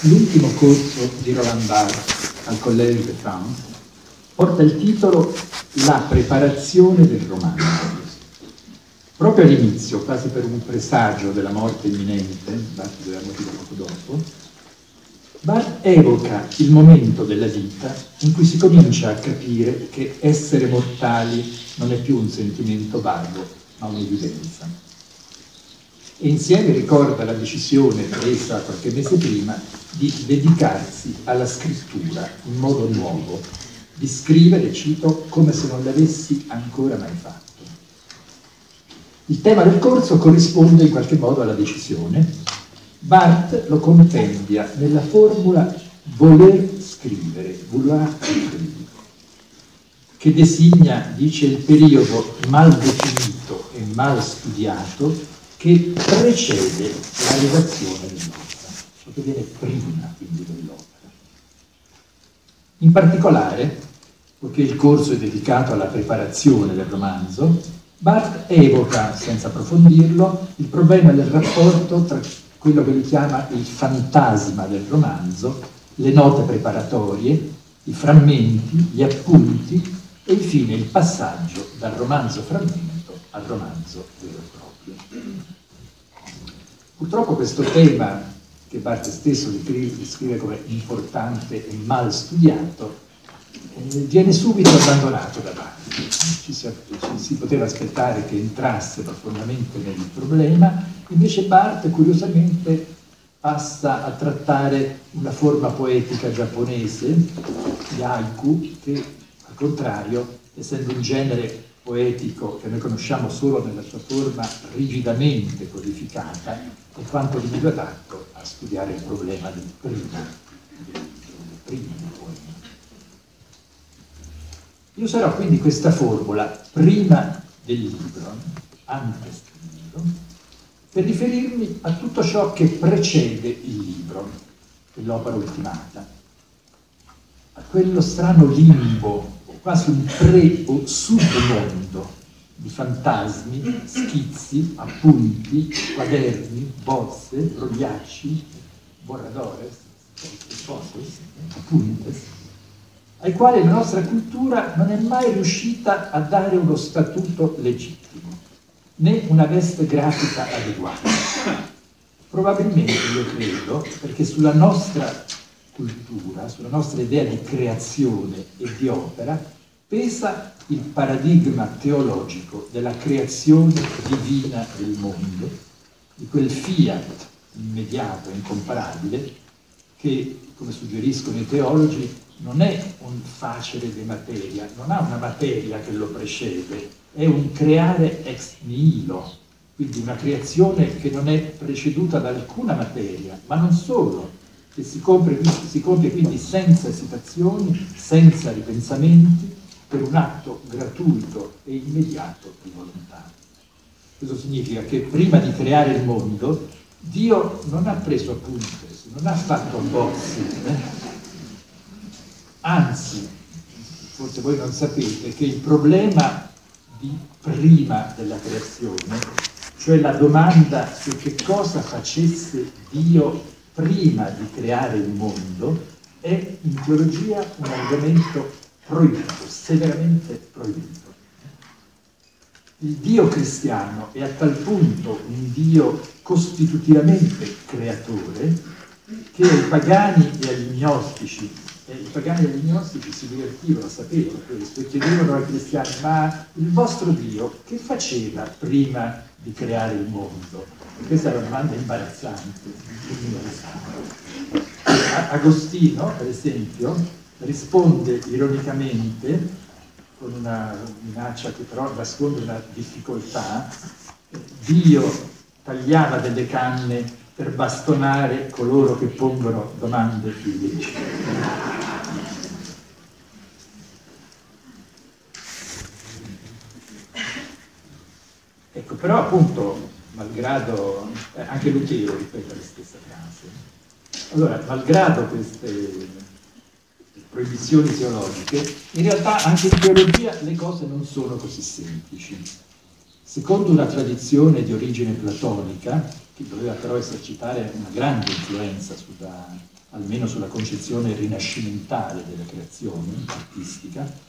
l'ultimo corso di Roland Barthes al Collège de France porta il titolo La preparazione del romanzo. Proprio all'inizio, quasi per un presagio della morte imminente, Barthes aveva morire poco dopo, Barthes evoca il momento della vita in cui si comincia a capire che essere mortali non è più un sentimento vago, ma un'evidenza e insieme ricorda la decisione presa qualche mese prima di dedicarsi alla scrittura in modo nuovo, di scrivere, cito, come se non l'avessi ancora mai fatto. Il tema del corso corrisponde in qualche modo alla decisione. Barth lo compendia nella formula voler scrivere, vouloir écrire, che designa, dice, il periodo mal definito e mal studiato che precede la redazione dell'opera, ciò che viene prima quindi dell'opera. In particolare, poiché il corso è dedicato alla preparazione del romanzo, Barth evoca, senza approfondirlo, il problema del rapporto tra quello che lui chiama il fantasma del romanzo, le note preparatorie, i frammenti, gli appunti e infine il passaggio dal romanzo frammento al romanzo vero e proprio. Purtroppo questo tema, che Barthes stesso descrive come importante e mal studiato, eh, viene subito abbandonato da Barthes. Ci si, ci si poteva aspettare che entrasse profondamente nel problema, invece Barthes curiosamente passa a trattare una forma poetica giapponese, gli haiku, che al contrario, essendo un genere poetico che noi conosciamo solo nella sua forma rigidamente codificata, è quanto di meglio adatto a studiare il problema del primo, del primo poema. Io userò quindi questa formula prima del libro, antes del libro, per riferirmi a tutto ciò che precede il libro, l'opera ultimata, a quello strano limbo quasi un pre o submondo di fantasmi, schizzi, appunti, quaderni, bozze, rogliacci, borradores, fotos, appuntes, ai quali la nostra cultura non è mai riuscita a dare uno statuto legittimo, né una veste grafica adeguata. Probabilmente, io credo, perché sulla nostra cultura, sulla nostra idea di creazione e di opera, pesa il paradigma teologico della creazione divina del mondo, di quel fiat immediato, incomparabile, che, come suggeriscono i teologi, non è un facere di materia, non ha una materia che lo precede, è un creare ex nihilo, quindi una creazione che non è preceduta da alcuna materia, ma non solo, che si compie, si compie quindi senza esitazioni, senza ripensamenti, per un atto gratuito e immediato di volontà. Questo significa che prima di creare il mondo, Dio non ha preso appunti, non ha fatto bozzi, eh? anzi, forse voi non sapete che il problema di prima della creazione, cioè la domanda su che cosa facesse Dio prima di creare il mondo è in teologia un argomento proibito, severamente proibito. Il Dio cristiano è a tal punto un Dio costitutivamente creatore che ai pagani e agli gnostici, i pagani e gli gnostici si divertivano, sapevano questo, e chiedevano ai cristiani, ma il vostro Dio che faceva prima di creare il mondo? Questa è una domanda imbarazzante. Agostino, per esempio, risponde ironicamente con una minaccia che però nasconde una difficoltà. Dio tagliava delle canne per bastonare coloro che pongono domande illecite. Ecco, però appunto malgrado, eh, anche Lutero ripete la stessa frase. Allora, malgrado queste proibizioni teologiche, in realtà anche in teologia le cose non sono così semplici. Secondo una tradizione di origine platonica, che doveva però esercitare una grande influenza sulla, almeno sulla concezione rinascimentale della creazione artistica,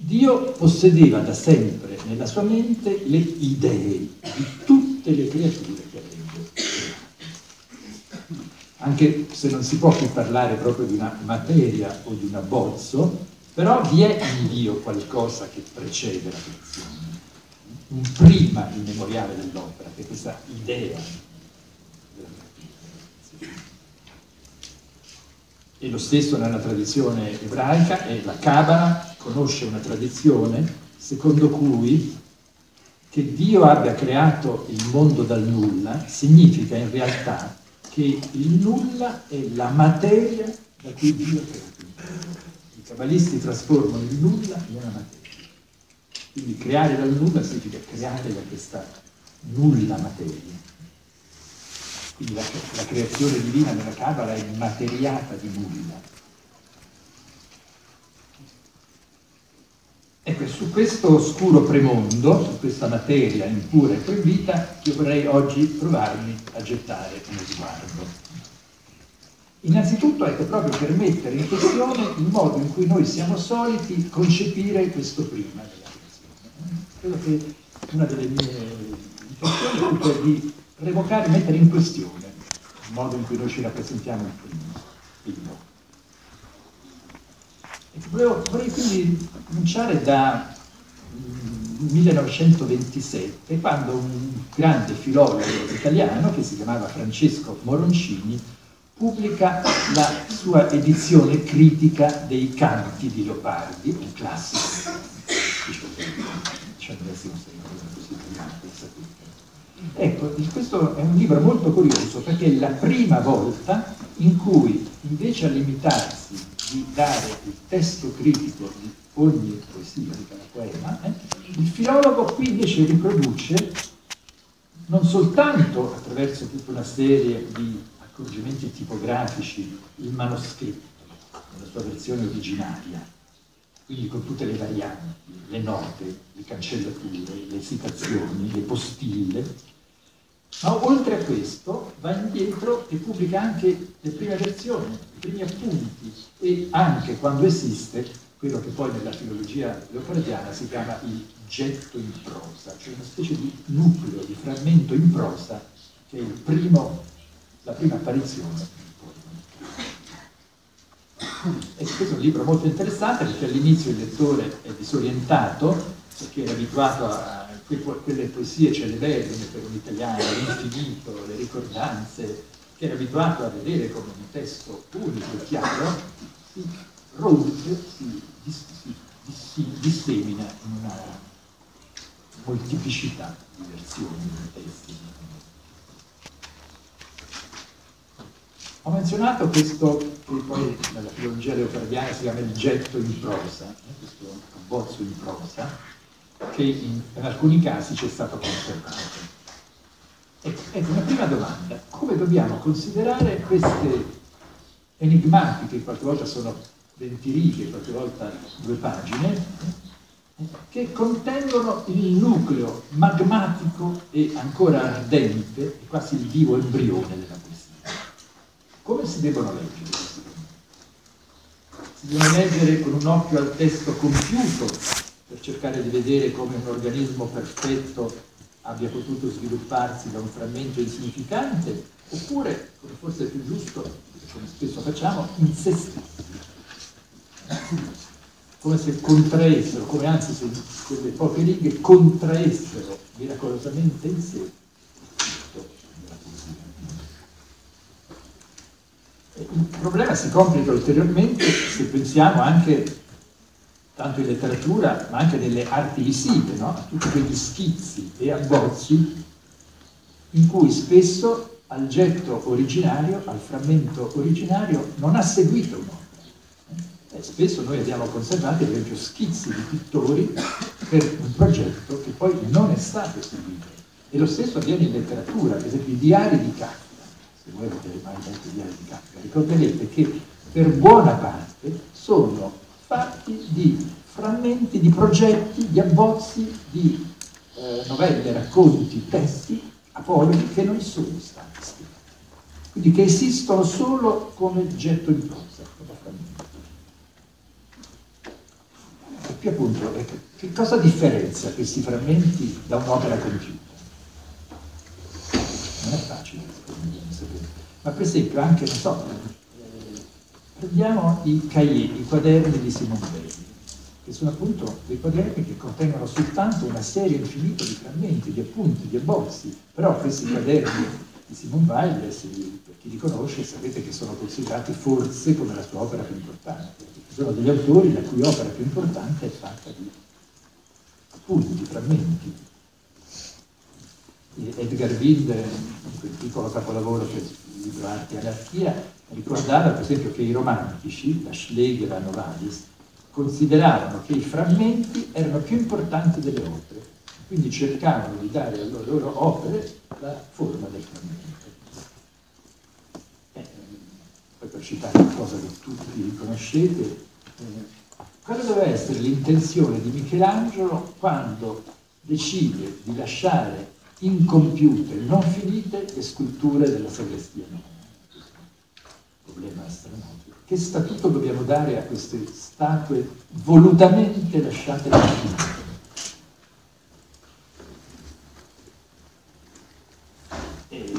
Dio possedeva da sempre nella sua mente le idee di tutte le creature che avrebbe creato. Anche se non si può più parlare proprio di una materia o di un abbozzo, però vi è in Dio qualcosa che precede la creazione, un prima immemoriale dell'opera, che è questa idea E lo stesso nella tradizione ebraica e la Kabbalah conosce una tradizione secondo cui che Dio abbia creato il mondo dal nulla significa in realtà che il nulla è la materia da cui Dio ha creato. I cabalisti trasformano il nulla in una materia. Quindi creare dal nulla significa creare da questa nulla materia. Quindi la, la creazione divina nella Kabbalah è materiata di nulla. Ecco, su questo oscuro premondo, su questa materia impura e proibita, io vorrei oggi provarmi a gettare uno sguardo. Innanzitutto, ecco, proprio per mettere in questione il modo in cui noi siamo soliti concepire questo prima della creazione. Credo che una delle mie intenzioni è quella di revocare, mettere in questione il modo in cui noi ci rappresentiamo il primo. Volevo, vorrei quindi cominciare da 1927, mm, quando un grande filologo italiano che si chiamava Francesco Moroncini pubblica la sua edizione critica dei canti di Leopardi, un classico, Ecco, questo è un libro molto curioso perché è la prima volta in cui invece a limitarsi di dare il testo critico di ogni poesia, di cada poema, eh, il filologo qui invece riproduce non soltanto attraverso tutta una serie di accorgimenti tipografici il manoscritto nella sua versione originaria, quindi con tutte le varianti, le note, le cancellature, le citazioni, le postille, ma oltre a questo va indietro e pubblica anche le prime versioni, i primi appunti e anche quando esiste quello che poi nella filologia leopardiana si chiama il getto in prosa, cioè una specie di nucleo, di frammento in prosa che è primo, la prima apparizione. E questo è un libro molto interessante perché all'inizio il lettore è disorientato perché era abituato a quelle poesie celeberrime per un italiano, l'infinito, le ricordanze, che era abituato a vedere come un testo unico e chiaro, si rompe, si, si, dissemina in una molteplicità di versioni di testi. Ho menzionato questo, che poi nella filologia leopardiana si chiama il getto in prosa, eh, questo abbozzo in prosa, che in, in alcuni casi ci è stato conservato. Ecco, una prima domanda, come dobbiamo considerare queste enigmatiche, qualche volta sono 20 righe, qualche volta due pagine, che contengono il nucleo magmatico e ancora ardente, quasi il vivo embrione della poesia. Come si devono leggere? Si devono leggere con un occhio al testo compiuto, per cercare di vedere come un organismo perfetto abbia potuto svilupparsi da un frammento insignificante, oppure, come forse è più giusto, come spesso facciamo, in se stessi. Come se contraessero, come anzi se quelle poche righe contraessero miracolosamente in sé Il problema si complica ulteriormente se pensiamo anche tanto in letteratura ma anche nelle arti visive, no? tutti quegli schizzi e abbozzi in cui spesso al getto originario, al frammento originario, non ha seguito un'opera. Eh, spesso noi abbiamo conservato, ad esempio, schizzi di pittori per un progetto che poi non è stato eseguito. E lo stesso avviene in letteratura, ad esempio i diari di Kafka. Se voi avete mai letto i diari di Kafka, ricorderete che per buona parte sono fatti di frammenti, di progetti, di abbozzi, di eh, novelle, racconti, testi, apologi che non sono stati scritti. quindi che esistono solo come getto di prosa. E più appunto, che cosa differenzia questi frammenti da un'opera compiuta? Non è facile, ma per esempio anche, non so, eh, prendiamo i cahiers, i quaderni di Simone Belli che sono appunto dei quaderni che contengono soltanto una serie infinita di frammenti, di appunti, di abbozzi, però questi quaderni di Simon Weil, per chi li conosce, sapete che sono considerati forse come la sua opera più importante. Sono degli autori la cui opera più importante è fatta di appunti, frammenti. E Edgar Wind, in quel piccolo capolavoro che è il libro Arte e Anarchia, ricordava per esempio che i romantici, la Schlegel e la Novalis, consideravano che i frammenti erano più importanti delle opere, quindi cercavano di dare alle loro opere la forma del frammento. Eh, poi per citare una cosa che tutti conoscete, eh, quale doveva essere l'intenzione di Michelangelo quando decide di lasciare incompiute, non finite, le sculture della sagrestia? Astronomico che statuto dobbiamo dare a queste statue volutamente lasciate da E,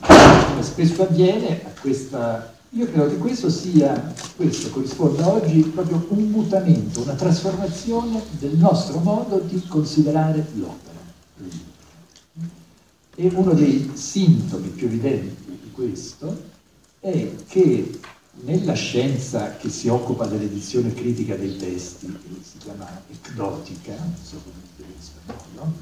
come spesso avviene, a questa, io credo che questo sia, questo corrisponda oggi proprio un mutamento, una trasformazione del nostro modo di considerare l'opera. E uno dei sintomi più evidenti di questo è che nella scienza che si occupa dell'edizione critica dei testi, che si chiama ecdotica, so come dire in spagnolo,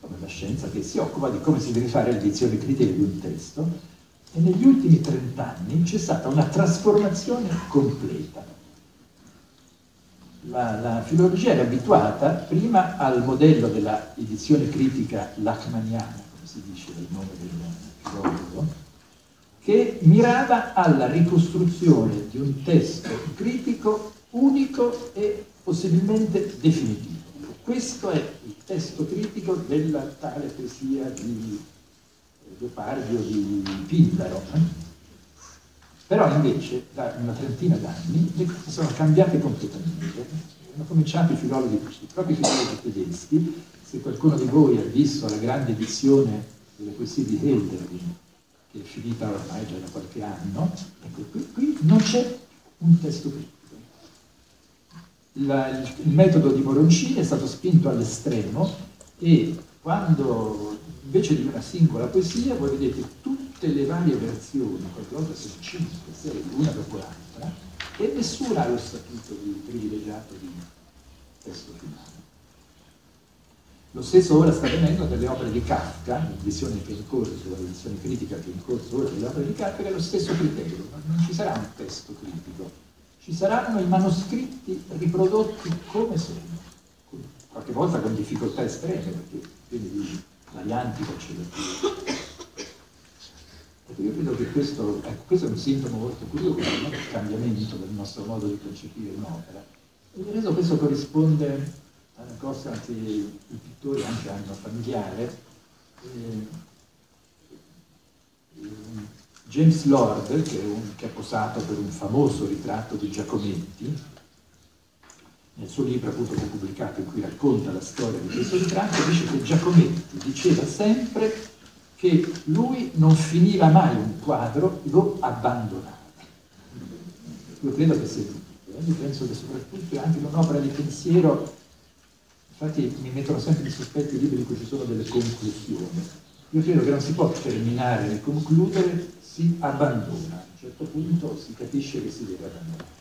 come la scienza che si occupa di come si deve fare l'edizione critica di un testo, e negli ultimi trent'anni c'è stata una trasformazione completa. La, la, filologia era abituata prima al modello della edizione critica lachmaniana, come si dice nel nome del filologo, che mirava alla ricostruzione di un testo critico unico e possibilmente definitivo. Questo è il testo critico della tale poesia di Leopardi o di Pindaro. Eh? Però invece da una trentina d'anni le cose sono cambiate completamente. Hanno cominciato i filologi, i propri filologi tedeschi, se qualcuno di voi ha visto la grande edizione delle poesie di Hölderlin, che è finita ormai già da qualche anno, ecco, qui, qui non c'è un testo critico. La, il, il, metodo di Moroncini è stato spinto all'estremo e quando invece di una singola poesia voi vedete tutte le varie versioni, qualche volta sono 5, 6, una dopo l'altra, e nessuna ha lo statuto di privilegiato di testo finale. Lo stesso ora sta avvenendo delle opere di Kafka, l'edizione che è in corso, l'edizione critica che è in corso ora delle opere di Kafka, che è lo stesso criterio, non ci sarà un testo critico, ci saranno i manoscritti riprodotti come sono, qualche volta con difficoltà estreme, perché quindi di varianti cancellative. Ecco, io credo che questo, ecco, questo, è un sintomo molto curioso, il cambiamento del nostro modo di concepire un'opera. E reso questo corrisponde è una cosa che i pittori anche hanno familiare. Eh, eh, James Lord, che, un, che, ha posato per un famoso ritratto di Giacometti, nel suo libro appunto che ho pubblicato in cui racconta la storia di questo ritratto, dice che Giacometti diceva sempre che lui non finiva mai un quadro, lo abbandonava. Io credo che sia tutto, io penso che soprattutto anche in un'opera di pensiero Infatti mi mettono sempre di sospetti i libri in cui ci sono delle conclusioni. Io credo che non si può terminare e concludere, si abbandona. A un certo punto si capisce che si deve abbandonare.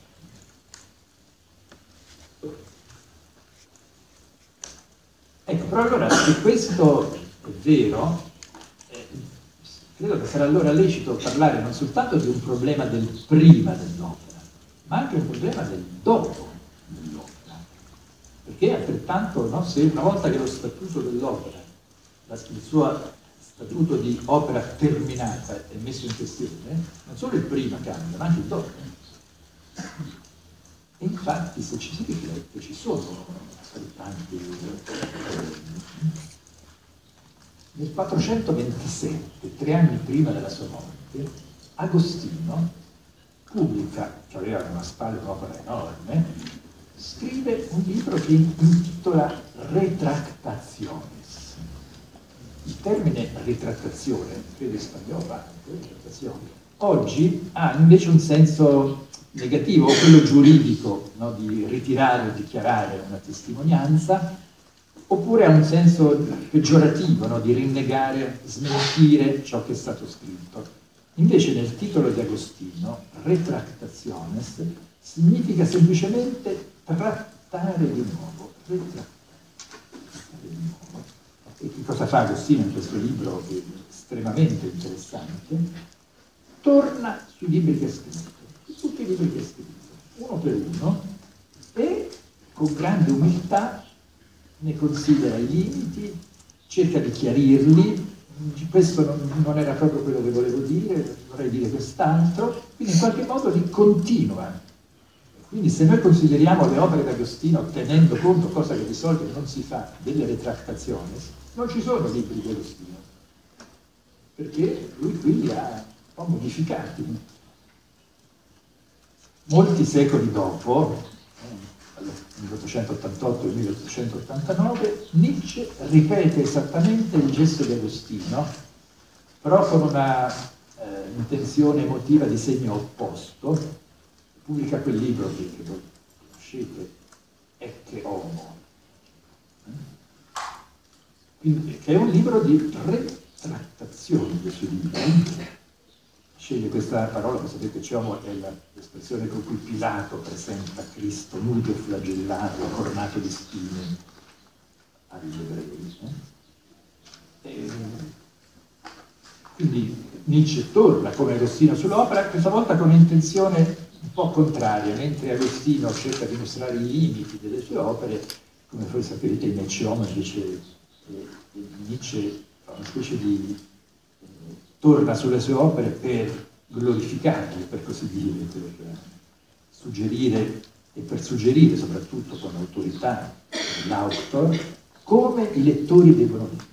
Ecco, però allora se questo è vero, eh, credo che sarà allora lecito parlare non soltanto di un problema del prima dell'opera, ma anche un problema del dopo perché altrettanto no, se una volta che lo statuto dell'opera, il suo statuto di opera terminata è messo in questione, non solo il prima cambia, ma anche il dopo. E infatti se ci si riflette ci sono altrettanti... Nel 427, tre anni prima della sua morte, Agostino pubblica, che aveva una spalla un'opera enorme, scrive un libro che intitola Retractationes. Il termine ritrattazione, credo in spagnolo ritrattazione, oggi ha invece un senso negativo, quello giuridico, no, di ritirare o dichiarare una testimonianza, oppure ha un senso peggiorativo, no, di rinnegare, smentire ciò che è stato scritto. Invece nel titolo di Agostino, retractationes, significa semplicemente trattare di nuovo, di nuovo. E che cosa fa Agostino in questo libro estremamente interessante? Torna sui libri che ha scritto tutti i libri che scrive, uno per uno, e con grande umiltà ne considera i limiti, cerca di chiarirli, questo non, era proprio quello che volevo dire, vorrei dire quest'altro, quindi in qualche modo li continua. Quindi se noi consideriamo le opere d'Agostino tenendo conto, cosa che di solito non si fa, delle retractazioni, non ci sono libri di Agostino, perché lui qui li ha un po' modificati. Molti secoli dopo, nel 1888 e 1889, Nietzsche ripete esattamente il gesto di Agostino, però con una eh, intenzione emotiva di segno opposto, pubblica quel libro che, che voi conoscete, Ecce Homo, Quindi, che è un libro di retrattazione dei suoi libri, sceglie questa parola, che sapete Ciomo è l'espressione con cui Pilato presenta Cristo nudo e flagellato, coronato di spine agli ebrei. Eh? quindi Nietzsche torna come Agostino sull'opera, questa volta con un'intenzione un po' contraria, mentre Agostino cerca di mostrare i limiti delle sue opere, come voi sapete in Ecceoma invece eh, Nietzsche fa una specie di torna sulle sue opere per glorificarle, per così dire, per suggerire e per suggerire soprattutto con autorità l'autor come i lettori devono leggere.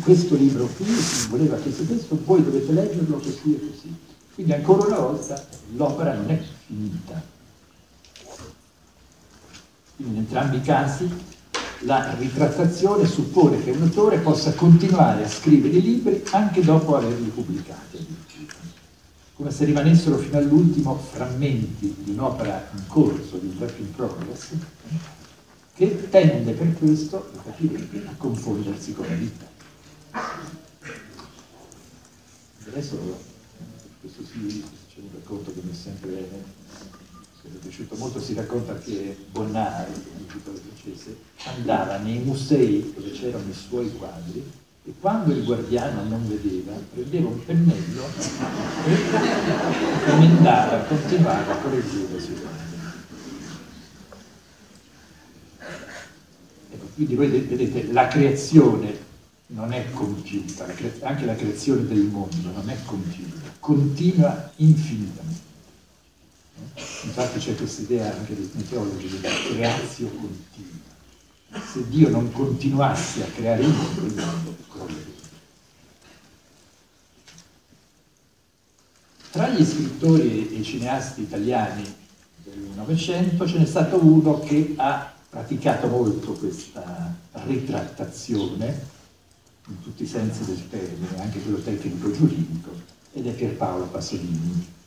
Questo libro qui voleva che se questo voi dovete leggerlo così e così. Quindi ancora una volta l'opera non è finita. In entrambi i casi la ritrattazione suppone che un autore possa continuare a scrivere i libri anche dopo averli pubblicati, come se rimanessero fino all'ultimo frammenti di un'opera in corso, di un work in progress, che tende per questo, lo capirete, a confondersi con la vita. Adesso questo si, ci rende conto che mi è sempre mi è piaciuto molto, si racconta che Bonnari, un pittore francese, andava nei musei dove c'erano i suoi quadri e quando il guardiano non vedeva, prendeva un pennello e emendava, continuava a correggere sui quadri. Ecco, quindi voi vedete, la creazione non è compiuta, anche la creazione del mondo non è compiuta, continua infinitamente. Infatti c'è questa idea anche dei teologi della creazio continua. Se Dio non continuasse a creare il mondo, il mondo crollerebbe. Tra gli scrittori e i cineasti italiani del Novecento ce n'è stato uno che ha praticato molto questa ritrattazione in tutti i sensi del termine, anche quello tecnico-giuridico, ed è Pierpaolo Pasolini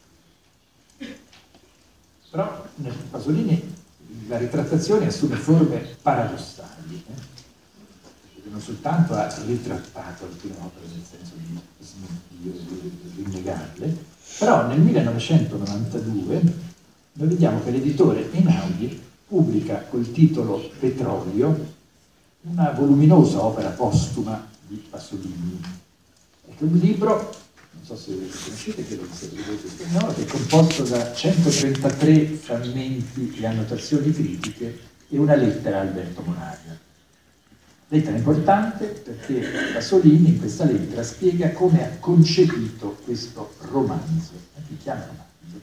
però nel Pasolini la ritrattazione assume forme paradossali, eh? non soltanto ha ritrattato alcune opere nel senso di rinnegarle, però nel 1992 noi vediamo che l'editore Einaudi pubblica col titolo Petrolio una voluminosa opera postuma di Pasolini. È un libro so se conoscete, credo che spagnolo, che è composto da 133 frammenti e annotazioni critiche e una lettera a Alberto Monaria. Lettera importante perché Pasolini in questa lettera spiega come ha concepito questo romanzo, anche chiama romanzo.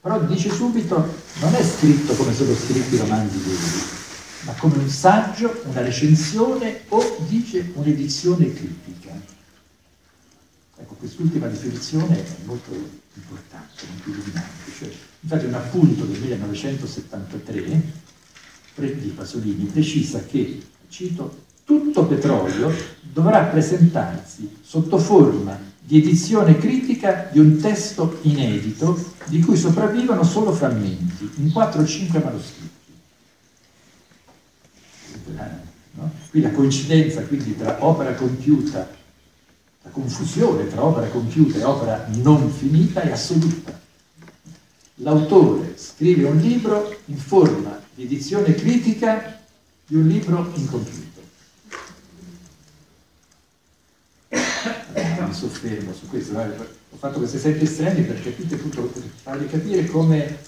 Però dice subito, non è scritto come sono scritti i romanzi veri, ma come un saggio, una recensione o dice un'edizione critica Ecco, quest'ultima definizione è molto importante, molto illuminante. Cioè, infatti un appunto del 1973 di Pasolini precisa che, cito, tutto petrolio dovrà presentarsi sotto forma di edizione critica di un testo inedito di cui sopravvivono solo frammenti, in 4 o 5 manoscritti. No? Qui la coincidenza quindi tra opera compiuta, la confusione tra opera compiuta e opera non finita è assoluta. L'autore scrive un libro in forma di edizione critica di un libro incompiuto. Mi soffermo su questo, ho fatto questi esempi estremi per capite appunto, per farvi capire come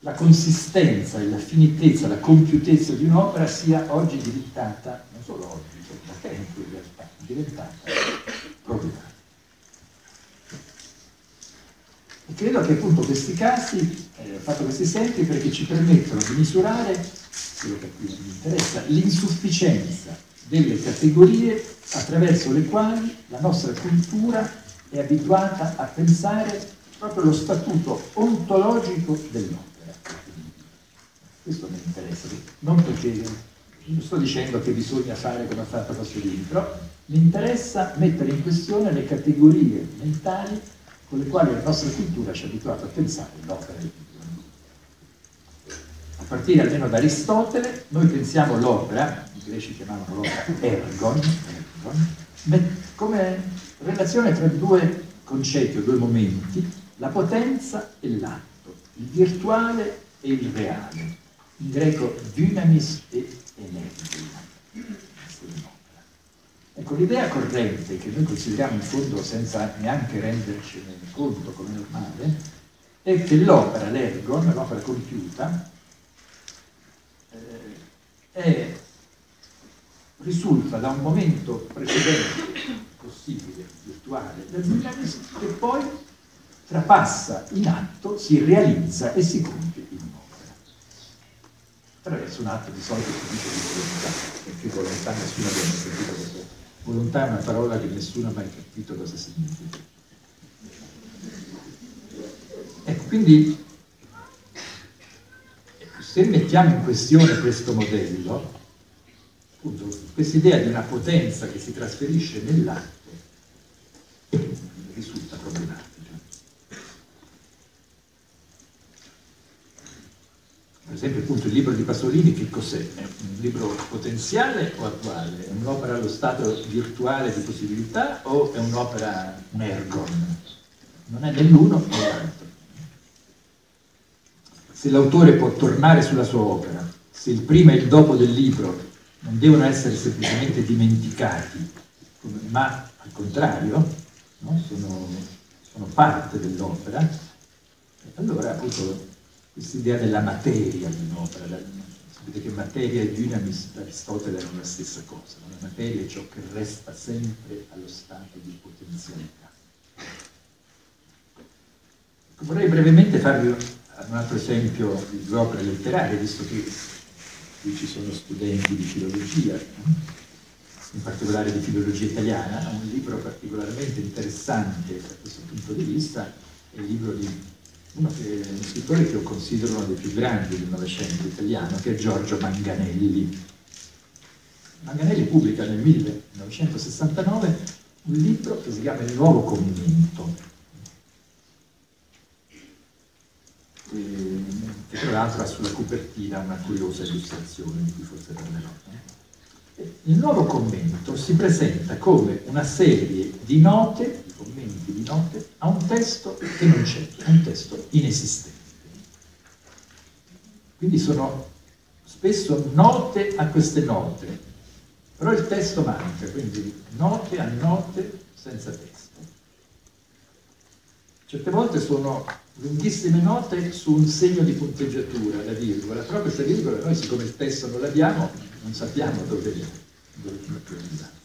la consistenza e la finitezza, la compiutezza di un'opera sia oggi diventata, non solo oggi, da tempo in realtà, diventata proprietaria. E credo che appunto questi casi, eh, fatto questi esempi perché ci permettono di misurare, quello che qui mi interessa, l'insufficienza delle categorie attraverso le quali la nostra cultura è abituata a pensare proprio lo statuto ontologico dell'uomo. Questo mi interessa, non perché non sto dicendo che bisogna fare come ha fatto Pasolini, però mi interessa mettere in questione le categorie mentali con le quali la nostra cultura ci ha abituato a pensare l'opera di A partire almeno da Aristotele, noi pensiamo l'opera, i greci chiamavano l'opera ergon, ergon come relazione tra due concetti o due momenti, la potenza e l'atto, il virtuale e il reale in greco dynamis e energia. Ecco, l'idea corrente che noi consideriamo in fondo senza neanche rendercene conto come normale, è che l'opera, l'ergon, l'opera compiuta, eh, è, risulta da un momento precedente possibile, virtuale, del dynamis, che poi trapassa in atto, si realizza e si compie in modo attraverso un atto di solito si dice di volontà, perché volontà nessuno abbiamo sentito cosa. Volontà è una parola che nessuno ha mai capito cosa significa. Ecco, quindi se mettiamo in questione questo modello, appunto, questa idea di una potenza che si trasferisce nell'atto risulta problematica. Per esempio appunto il libro di Pasolini che cos'è? È un libro potenziale o attuale? È un'opera allo stato virtuale di possibilità o è un'opera, un ergon? Non è né l'uno né l'altro. Se l'autore può tornare sulla sua opera, se il prima e il dopo del libro non devono essere semplicemente dimenticati, ma al contrario no? sono, sono parte dell'opera, allora appunto questa idea della materia di Sapete che materia e dynamis per Aristotele erano la stessa cosa, la materia è ciò che resta sempre allo stato di potenzialità. Ecco, vorrei brevemente farvi un altro esempio di due opere letterarie, visto che qui ci sono studenti di filologia, in particolare di filologia italiana, un libro particolarmente interessante da questo punto di vista è il libro di uno, che, un scrittore che io considero uno dei più grandi del Novecento italiano, che è Giorgio Manganelli. Manganelli pubblica nel 1969 un libro che si chiama Il nuovo commento, che tra l'altro ha sulla copertina una curiosa illustrazione di cui forse parlerò. Il nuovo commento si presenta come una serie di note, commenti di note, a un testo che non c'è, un testo inesistente. Quindi sono spesso note a queste note, però il testo manca, quindi note a note senza testo. Certe volte sono lunghissime note su un segno di punteggiatura, la virgola, però questa virgola noi siccome il testo non l'abbiamo non sappiamo dove, dove utilizzare.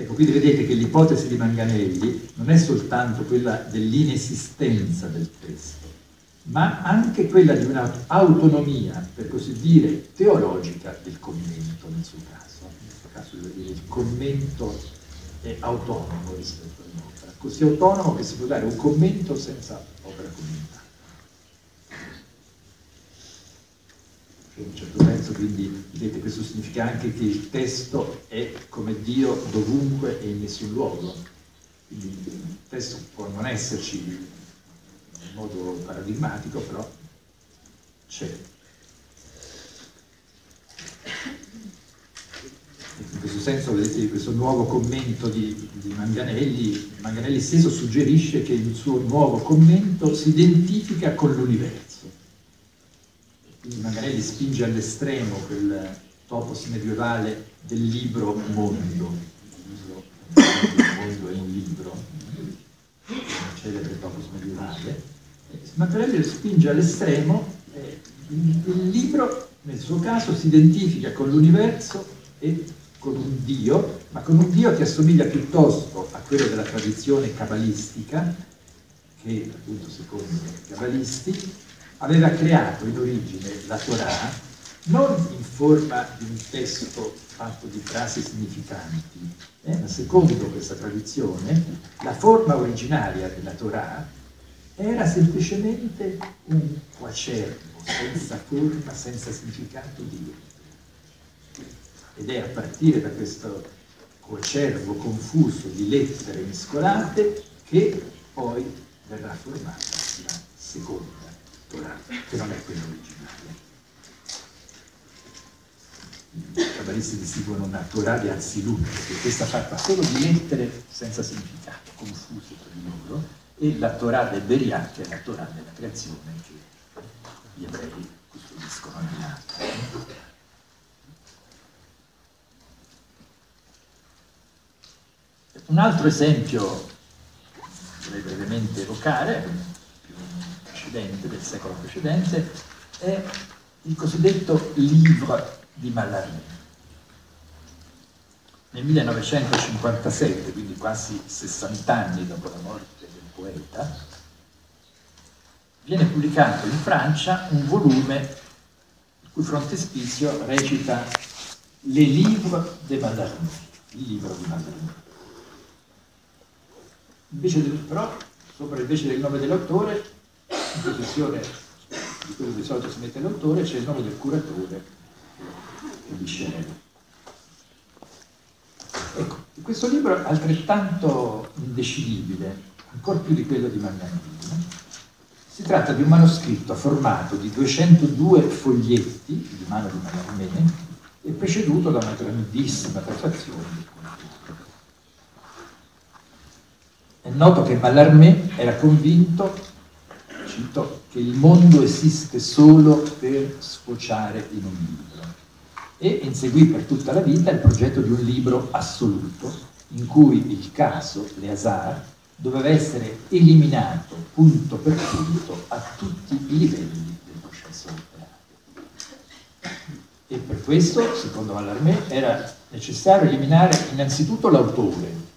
Ecco, quindi vedete che l'ipotesi di Manganelli non è soltanto quella dell'inesistenza del testo, ma anche quella di un'autonomia, per così dire, teologica del commento nel suo caso. Nel suo caso dire il commento è autonomo rispetto all'opera, così autonomo che si può dare un commento senza opera commentata. In un certo senso, quindi vedete questo significa anche che il testo è come Dio dovunque e in nessun luogo. Quindi il testo può non esserci in modo paradigmatico, però c'è. In questo senso, vedete, questo nuovo commento di, di Manganelli, Manganelli stesso suggerisce che il suo nuovo commento si identifica con l'universo quindi Manganelli spinge all'estremo quel topos medievale del libro mondo, il mondo è un libro, un celebre topos medievale, Manganelli lo spinge all'estremo, il libro nel suo caso si identifica con l'universo e con un Dio, ma con un Dio che assomiglia piuttosto a quello della tradizione cabalistica, che appunto secondo i cabalisti aveva creato in origine la Torah non in forma di un testo fatto di frasi significanti, eh, ma secondo questa tradizione la forma originaria della Torah era semplicemente un quacervo senza forma, senza significato Dio. Ed è a partire da questo quacervo confuso di lettere mescolate che poi verrà formata la seconda Torah, che non è quella originale. I cabalisti distinguono una Torah di Anzilut, che questa fatta solo di lettere senza significato, confuse tra di loro, e la Torah del Beria, che è la Torah della creazione che gli ebrei custodiscono nell'arte. Un altro esempio, vorrei brevemente evocare, precedente, del secolo precedente, è il cosiddetto Livre di Mallarmé. Nel 1957, quindi quasi 60 anni dopo la morte del poeta, viene pubblicato in Francia un volume il cui frontespizio recita Le Livre de Mallarmé, il libro di Mallarmé. Invece del, però, sopra invece del nome dell'autore in posizione di quello che di solito si mette l'autore c'è il nome del curatore che dice ecco, questo libro è altrettanto indecidibile ancora più di quello di Magnanini si tratta di un manoscritto formato di 202 foglietti di mano di Magnanini e preceduto da una grandissima prefazione di È noto che Mallarmé era convinto cito, che il mondo esiste solo per sfociare in un libro e inseguì per tutta la vita il progetto di un libro assoluto in cui il caso, le hasard, doveva essere eliminato punto per punto a tutti i livelli del processo letterario. E per questo, secondo Mallarmé, era necessario eliminare innanzitutto l'autore,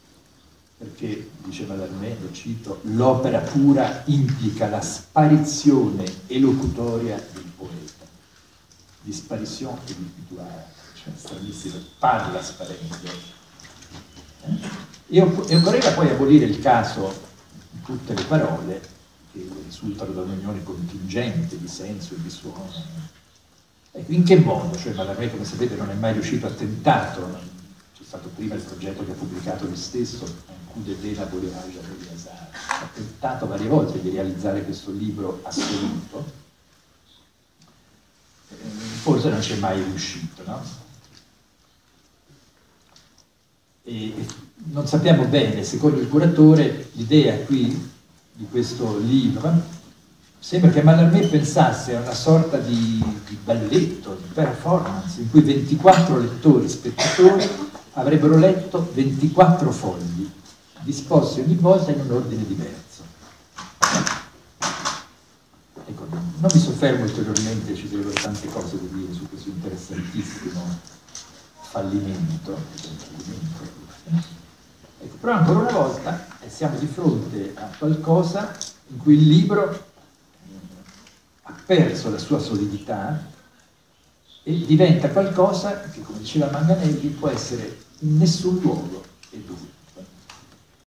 perché, diceva Darmè, lo cito, l'opera pura implica la sparizione elocutoria del poeta. Disparizione spirituale, cioè stranissimo, parla sparendo. Eh? E, occorreva poi abolire il caso di tutte le parole che risultano da un'unione contingente di senso e di suono. Ecco, in che modo? Cioè Malamè, come sapete, non è mai riuscito a tentato, c'è stato prima il progetto che ha pubblicato lui stesso, l'élaborage di Hazard. Ha tentato varie volte di realizzare questo libro assoluto, eh, forse non ci è mai riuscito, no? E non sappiamo bene, secondo il curatore, l'idea qui di questo libro sembra che Mallarmé pensasse a una sorta di, di balletto, di performance, in cui 24 lettori, spettatori, avrebbero letto 24 fogli disposti ogni volta in un ordine diverso. Ecco, non mi soffermo ulteriormente, ci sarebbero tante cose da dire su questo interessantissimo fallimento. Ecco, però ancora una volta eh, siamo di fronte a qualcosa in cui il libro ha perso la sua solidità e diventa qualcosa che, come diceva Manganelli, può essere in nessun luogo e dovunque.